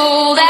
fool that